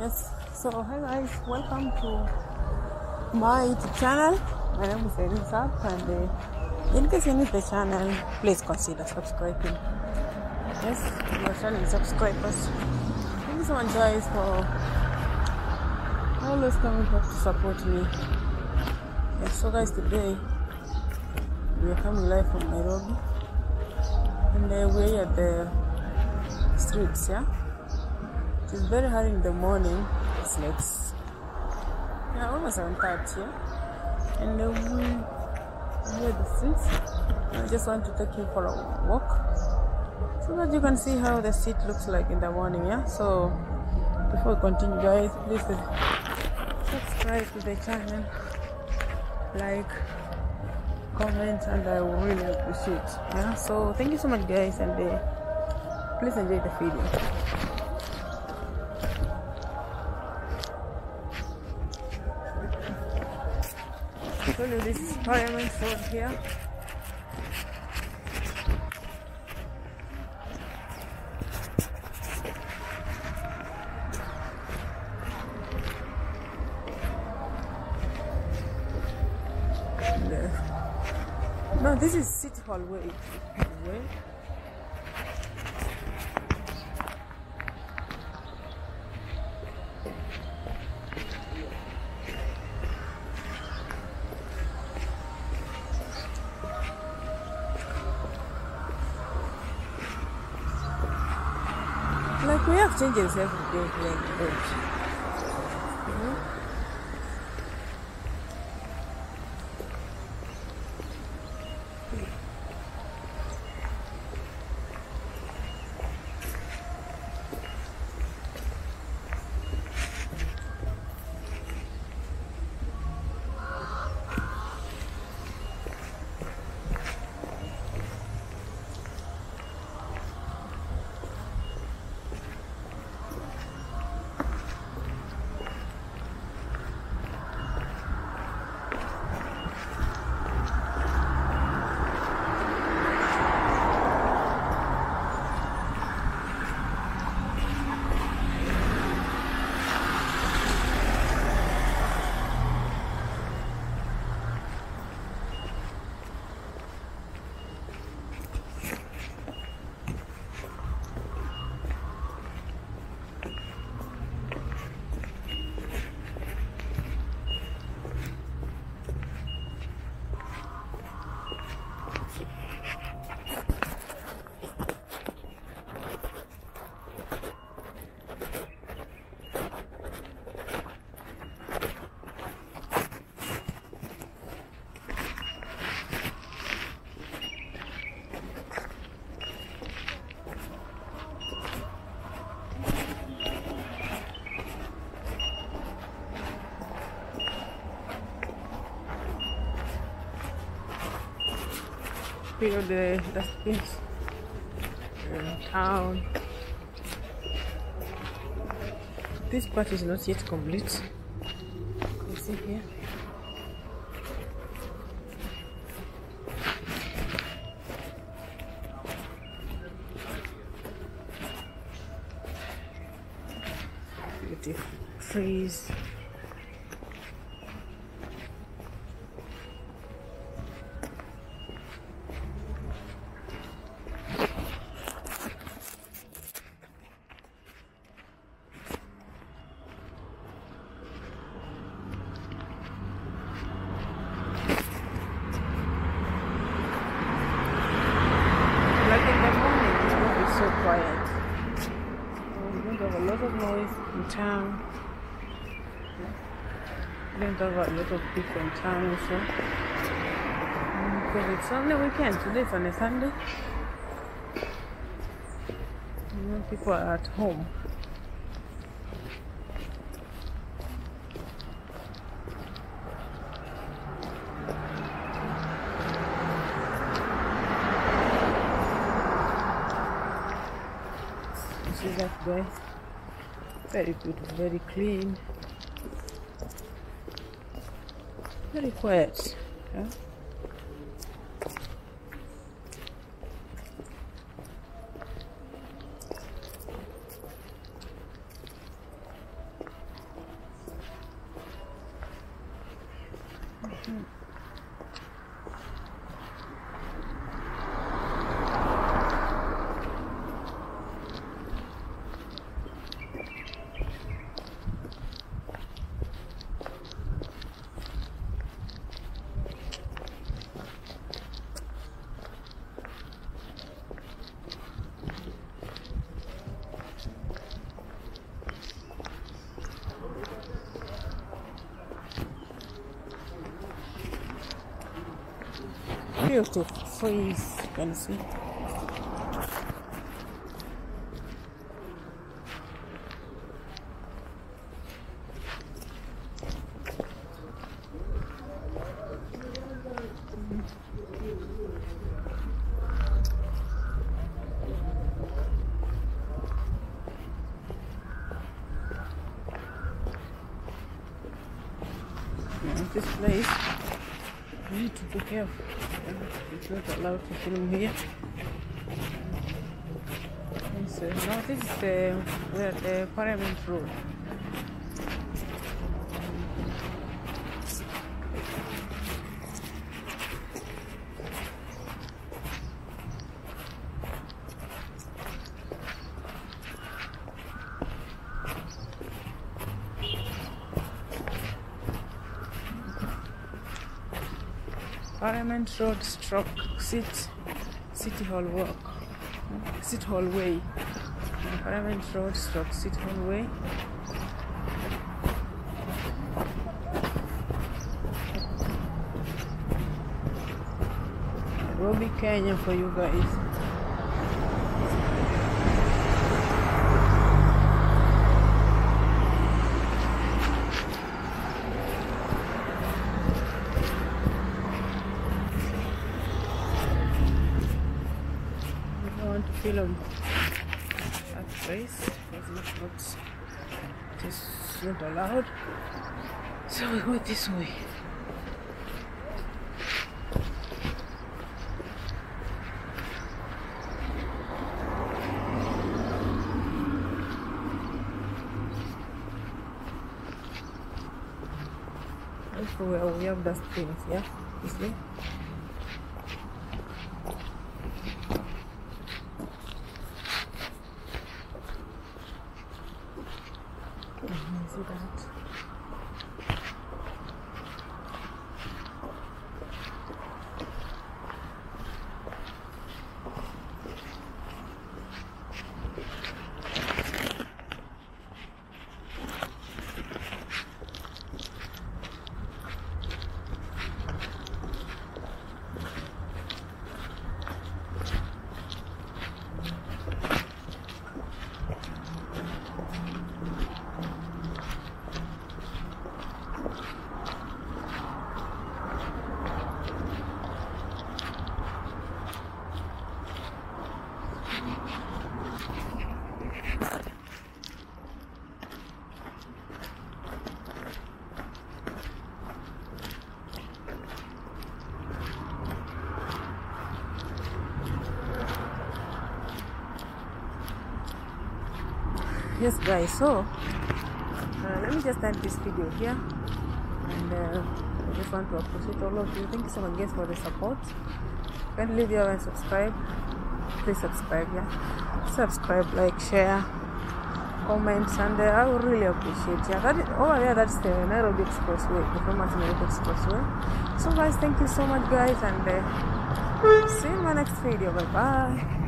Yes, so hi guys, welcome to my YouTube channel. My name is Irene Zab, and uh, in case you need the channel, please consider subscribing. Yes, your channel subscribers. Thank you so much, guys, for always coming back to support me. Yes, so guys, today we are coming live from Nairobi, and uh, we're at the streets, yeah. It is very hard in the morning. It's like yeah, almost seven thirty. Yeah? And uh, we we're the streets. I just want to take you for a walk so that you can see how the street looks like in the morning. Yeah. So before we continue, guys, please subscribe to the channel, like, comment, and I will really appreciate. Yeah. So thank you so much, guys, and uh, please enjoy the video. Show you this Parliament Road here. No, this is City Hall way. Like we have changes every day that. Mhm. Up the dustbins in town. This part is not yet complete. You see here. Beautiful trees. Like in the morning, it's going to be so quiet. So we don't have a lot of noise in town. Don't have a lot of people in town. Mm, Because it's only weekend. Today is on a Sunday. You people are at home. You see that guys? Very good, very clean. Quiet. Yeah? To freeze, you see. This place need to be careful. It's not allowed to film here. So now this is the where uh, the Parliament Road. Parliament Road stroke sit City Hall walk. City Hall Way. Parliament Road stroke City Hall Way. Nairobi, Kenya for you guys. I don't want to film that place because it's not, allowed. So we go this way. Everywhere we have dustbins, yeah? You see? Mhm, see that? Yes guys so uh, let me just end this video here and uh, I just want to appreciate all of you. Thank you so much guys for the support. And leave your and subscribe. Please subscribe yeah. Subscribe like share comments and uh, I would really appreciate yeah. That is, over there that's the Nairobi Expressway the famous Nairobi Expressway. So guys thank you so much guys and uh, see you in my next video. Bye bye